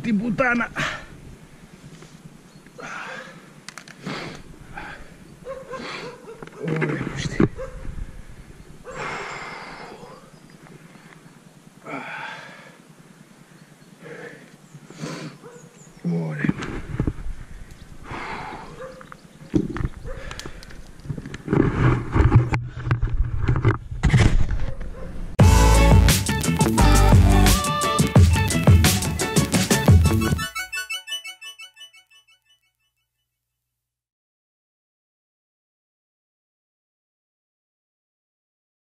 di puttana. Ore